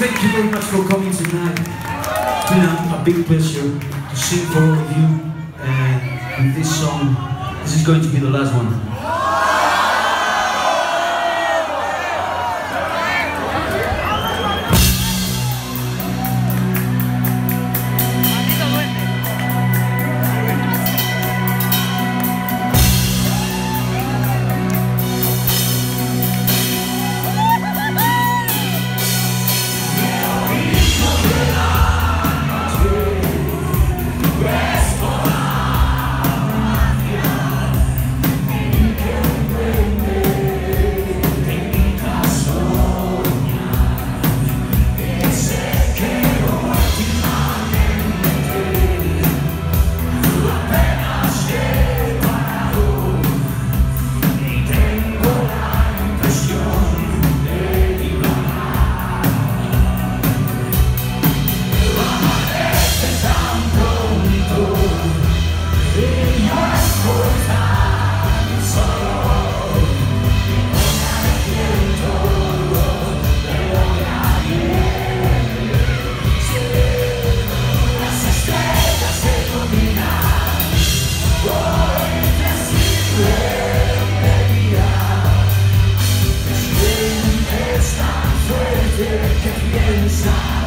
Thank you very much for coming tonight. It's been a, a big pleasure to sing for all of you. And with this song, this is going to be the last one. Inside.